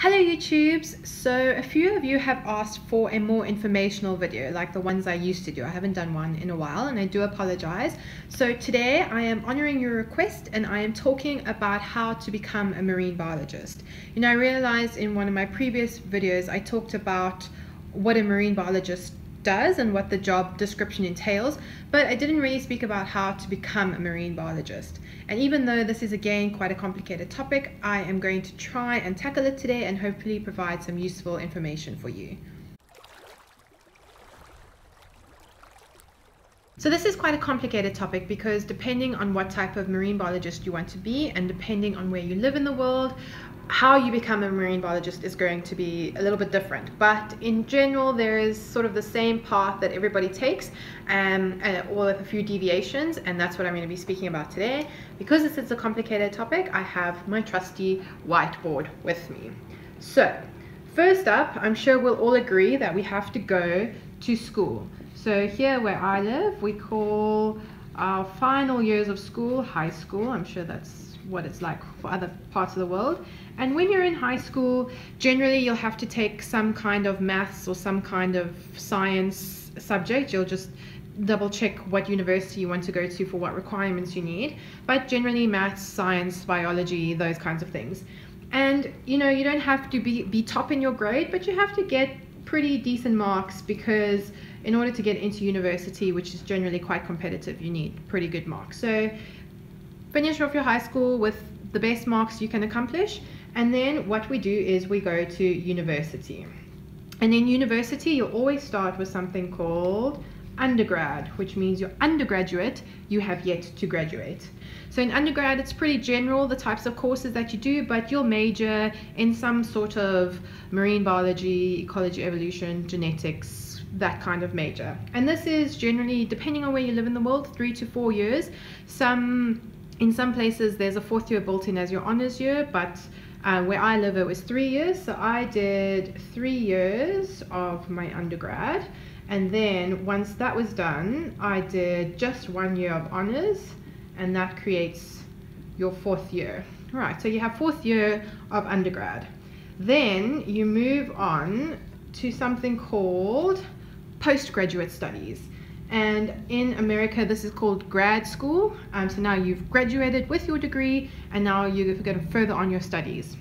Hello YouTubes! So a few of you have asked for a more informational video like the ones I used to do. I haven't done one in a while and I do apologize. So today I am honoring your request and I am talking about how to become a marine biologist. You know I realized in one of my previous videos I talked about what a marine biologist does and what the job description entails, but I didn't really speak about how to become a marine biologist. And even though this is again quite a complicated topic, I am going to try and tackle it today and hopefully provide some useful information for you. So this is quite a complicated topic because depending on what type of marine biologist you want to be and depending on where you live in the world, how you become a marine biologist is going to be a little bit different. But in general, there is sort of the same path that everybody takes, um, uh, all with a few deviations, and that's what I'm going to be speaking about today. Because this is a complicated topic, I have my trusty whiteboard with me. So, first up, I'm sure we'll all agree that we have to go to school. So here where I live, we call our final years of school high school. I'm sure that's what it's like for other parts of the world. And when you're in high school, generally you'll have to take some kind of maths or some kind of science subject. You'll just double check what university you want to go to for what requirements you need. But generally maths, science, biology, those kinds of things. And you know, you don't have to be, be top in your grade, but you have to get pretty decent marks because in order to get into university, which is generally quite competitive, you need pretty good marks. So finish off your high school with the best marks you can accomplish. And then what we do is we go to university. And in university, you'll always start with something called undergrad, which means you're undergraduate, you have yet to graduate. So in undergrad, it's pretty general, the types of courses that you do, but you'll major in some sort of marine biology, ecology, evolution, genetics, that kind of major. And this is generally, depending on where you live in the world, three to four years. Some, in some places, there's a fourth year built in as your honors year, but uh, where I live, it was three years. So I did three years of my undergrad. And then once that was done, I did just one year of honors, and that creates your fourth year. All right, so you have fourth year of undergrad. Then you move on to something called postgraduate studies. And in America, this is called grad school. Um, so now you've graduated with your degree and now you're going further on your studies.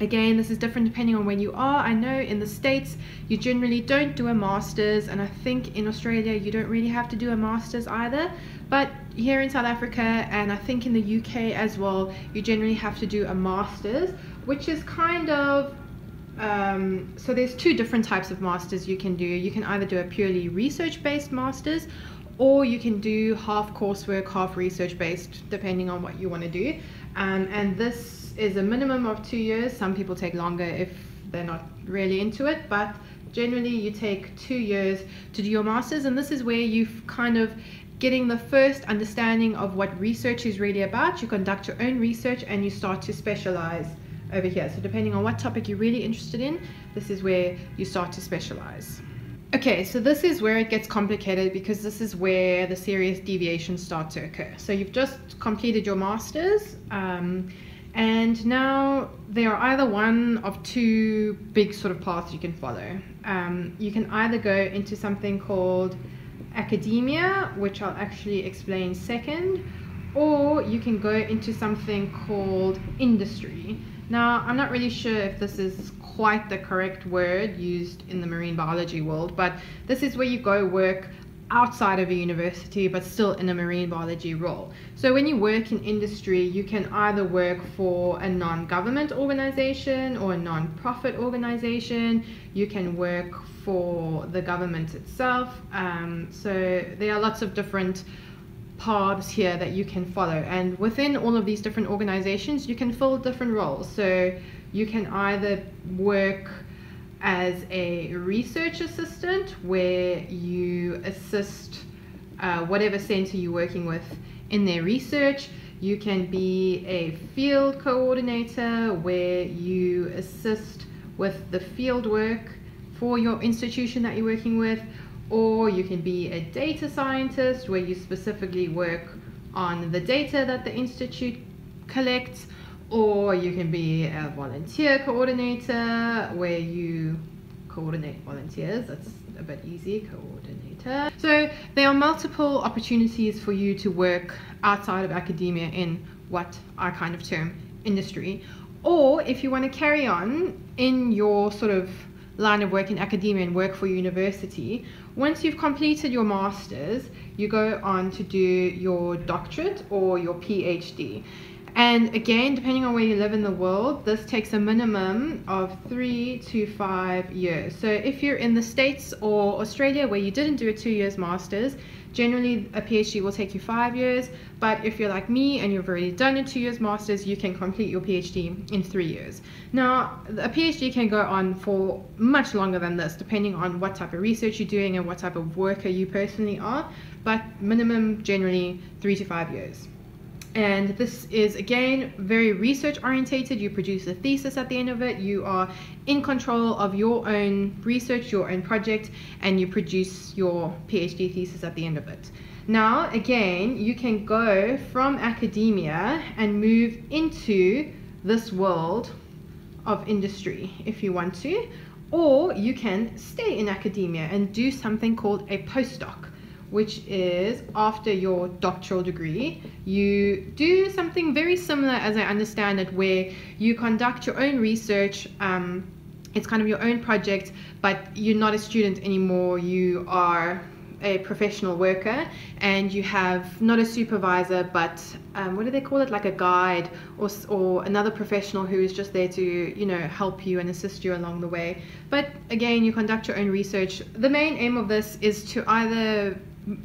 Again, this is different depending on where you are. I know in the States, you generally don't do a master's, and I think in Australia, you don't really have to do a master's either. But here in South Africa, and I think in the UK as well, you generally have to do a master's, which is kind of um, so there's two different types of masters you can do. You can either do a purely research-based masters or you can do half coursework, half research-based, depending on what you want to do. Um, and this is a minimum of two years. Some people take longer if they're not really into it, but generally you take two years to do your masters and this is where you've kind of getting the first understanding of what research is really about. You conduct your own research and you start to specialize over here. So depending on what topic you're really interested in, this is where you start to specialize. Okay, so this is where it gets complicated because this is where the serious deviations start to occur. So you've just completed your master's um, and now there are either one of two big sort of paths you can follow. Um, you can either go into something called academia, which I'll actually explain second, or you can go into something called industry. Now, I'm not really sure if this is quite the correct word used in the marine biology world, but this is where you go work outside of a university but still in a marine biology role. So when you work in industry, you can either work for a non-government organization or a non-profit organization. You can work for the government itself. Um, so there are lots of different paths here that you can follow. And within all of these different organizations you can fill different roles. So you can either work as a research assistant where you assist uh, whatever center you're working with in their research. You can be a field coordinator where you assist with the field work for your institution that you're working with or you can be a data scientist where you specifically work on the data that the institute collects or you can be a volunteer coordinator where you coordinate volunteers. That's a bit easy, coordinator. So there are multiple opportunities for you to work outside of academia in what I kind of term industry. Or if you want to carry on in your sort of line of work in academia and work for university, once you've completed your master's, you go on to do your doctorate or your PhD. And again, depending on where you live in the world, this takes a minimum of three to five years. So if you're in the States or Australia where you didn't do a two years master's, generally a PhD will take you five years. But if you're like me and you've already done a two years master's, you can complete your PhD in three years. Now, a PhD can go on for much longer than this, depending on what type of research you're doing and what type of worker you personally are. But minimum generally three to five years. And this is again very research orientated. You produce a thesis at the end of it. You are in control of your own research, your own project, and you produce your PhD thesis at the end of it. Now, again, you can go from academia and move into this world of industry if you want to, or you can stay in academia and do something called a postdoc which is after your doctoral degree, you do something very similar, as I understand it, where you conduct your own research. Um, it's kind of your own project, but you're not a student anymore. You are a professional worker and you have not a supervisor but um, what do they call it like a guide or, or another professional who is just there to you know help you and assist you along the way but again you conduct your own research the main aim of this is to either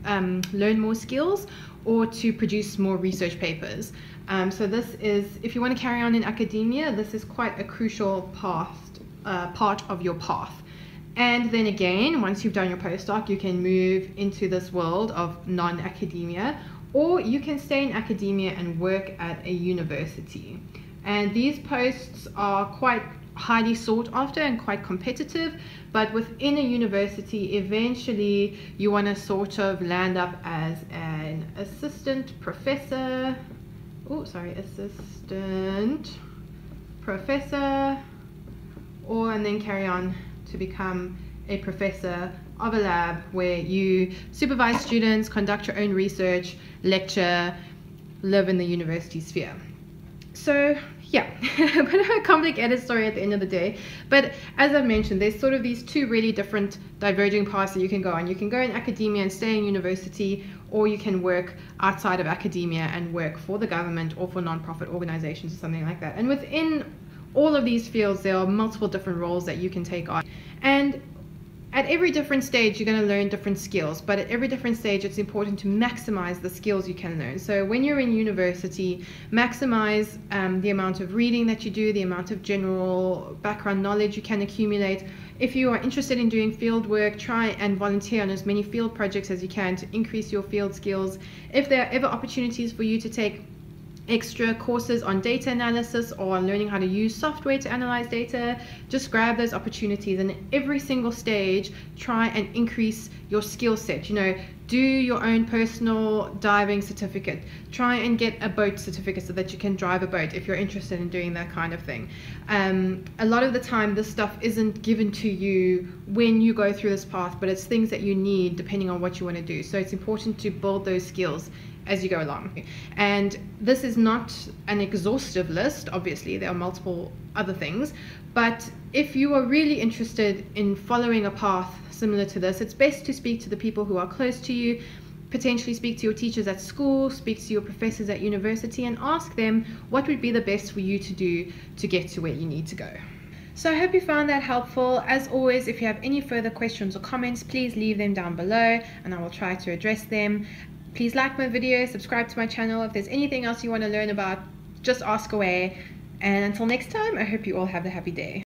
um, learn more skills or to produce more research papers. Um, so this is, if you want to carry on in academia, this is quite a crucial path, uh, part of your path. And then again, once you've done your postdoc, you can move into this world of non-academia, or you can stay in academia and work at a university. And these posts are quite highly sought after and quite competitive but within a university eventually you want to sort of land up as an assistant professor. Oh sorry assistant professor. Or and then carry on to become a professor of a lab where you supervise students conduct your own research lecture live in the university sphere. So yeah, of a complicated story at the end of the day. But as I've mentioned, there's sort of these two really different diverging paths that you can go on. You can go in academia and stay in university, or you can work outside of academia and work for the government or for nonprofit organizations or something like that. And within all of these fields, there are multiple different roles that you can take on. And at every different stage you're going to learn different skills but at every different stage it's important to maximize the skills you can learn. So when you're in university maximize um, the amount of reading that you do the amount of general background knowledge you can accumulate. If you are interested in doing field work try and volunteer on as many field projects as you can to increase your field skills. If there are ever opportunities for you to take extra courses on data analysis or on learning how to use software to analyze data, just grab those opportunities and every single stage try and increase your skill set. You know, do your own personal diving certificate. Try and get a boat certificate so that you can drive a boat if you're interested in doing that kind of thing. Um, a lot of the time, this stuff isn't given to you when you go through this path, but it's things that you need depending on what you want to do. So it's important to build those skills as you go along. And this is not an exhaustive list, obviously, there are multiple other things. But if you are really interested in following a path similar to this, it's best to speak to the people who are close to you, potentially speak to your teachers at school, speak to your professors at university, and ask them what would be the best for you to do to get to where you need to go. So I hope you found that helpful. As always, if you have any further questions or comments, please leave them down below and I will try to address them. Please like my video, subscribe to my channel. If there's anything else you want to learn about, just ask away. And until next time, I hope you all have a happy day.